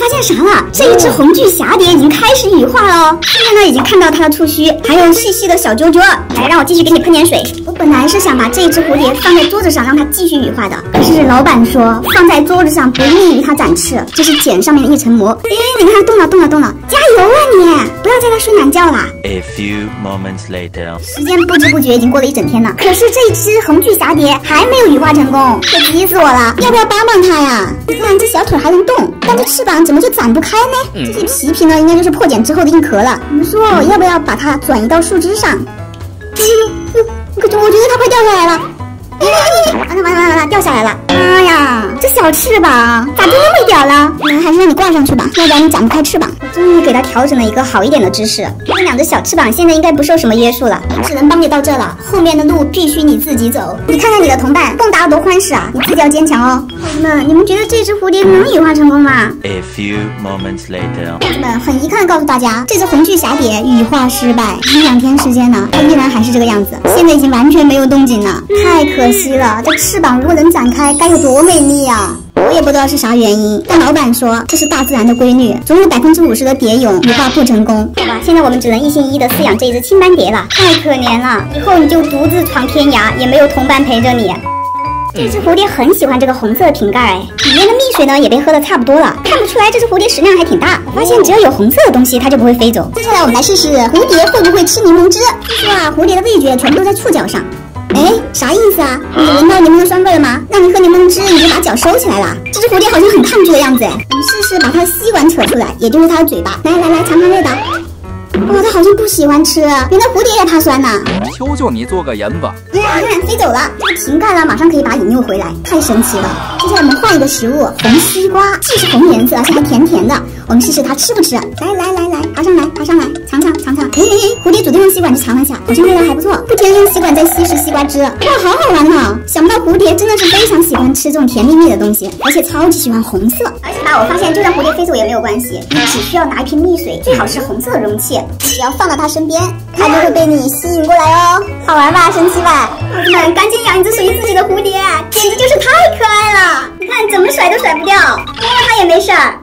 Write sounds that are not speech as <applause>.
发现啥了？这一只红巨侠蝶已经开始羽化了哦。现在呢，已经看到它的触须，还有细细的小啾啾。来，让我继续给你喷点水。我本来是想把这一只蝴蝶放在桌子上，让它继续羽化的。可是老板说，放在桌子上不利于它展翅，这是茧上面的一层膜。哎，你看动了，动了，动了！加油啊你！在它睡懒觉啦。A few moments later，时间不知不觉已经过了一整天了，可是这只红巨蛱蝶还没有羽化成功，可急死我了！要不要帮帮它呀？你看这小腿还能动，但这翅膀怎么就展不开呢？这些皮皮呢，应该就是破茧之后的硬壳了。你们说要不要把它转移到树枝上？可 <laughs> 是我觉得它快掉下来了。<laughs> 完了完了完了完了，掉下来了！妈呀，这小翅膀咋这么点了？嗯，还是让你挂上去吧，要不然你展不开翅膀。终于给它调整了一个好一点的姿势，这两只小翅膀现在应该不受什么约束了，只能帮你到这了。后面的路必须你自己走。你看看你的同伴蹦跶多欢实啊，你自己要坚强哦。伙子们，你们觉得这只蝴蝶能羽化成功吗？a few moments later，伙子们，很遗憾地告诉大家，这只红巨侠蝶羽化失败。一两天时间呢，它依然还是这个样子，现在已经完全没有动静了，太可惜了。这翅膀如果能展开，该有多美丽啊！我也不知道是啥原因，但老板说这是大自然的规律，总有百分之五十的蝶蛹羽化不成功。好吧，现在我们只能一心一意的饲养这一只青斑蝶了，太可怜了，以后你就独自闯天涯，也没有同伴陪着你。这只蝴蝶很喜欢这个红色的瓶盖，哎，里面的蜜水呢也被喝的差不多了，看不出来这只蝴蝶食量还挺大。我发现只要有红色的东西，它就不会飞走。接下来我们来试试蝴蝶会不会吃柠檬汁。据说啊，蝴蝶的味觉全部都在触角上。哎，啥意思啊？你闻到柠檬的酸味了吗？那你喝柠檬汁，你就把脚收起来了。这只蝴蝶好像很抗拒的样子，哎，我们试试把它的吸管扯出来，也就是它的嘴巴。来来来，尝尝味道。哇，它好像不喜欢吃，原来蝴蝶也怕酸呐。求求你做个人吧。你看飞走了，这个瓶盖呢，马上可以把引诱回来，太神奇了。接下来我们换一个食物，红西瓜，既是红颜色，而且还甜甜的。我们试试它吃不吃。来来来来，爬上来，爬上来，尝尝尝尝。哎蝴蝶主动用吸管去尝了一下，好像味道还不错。不停地用吸管在吸食西瓜汁，哇，好好玩呢！想不到蝴蝶真的是非常喜欢吃这种甜蜜蜜的东西，而且超级喜欢红色。而且吧，我发现就算蝴蝶飞走也没有关系，你只需要拿一瓶蜜水，最好是红色的容器，只要放到它身边，它就会被你吸引过来哦。好玩吧，神奇吧？伙子们，赶紧养一只属于自己的蝴蝶，简直就是太可爱了！你看怎么甩都甩不掉，摸了它也没事儿。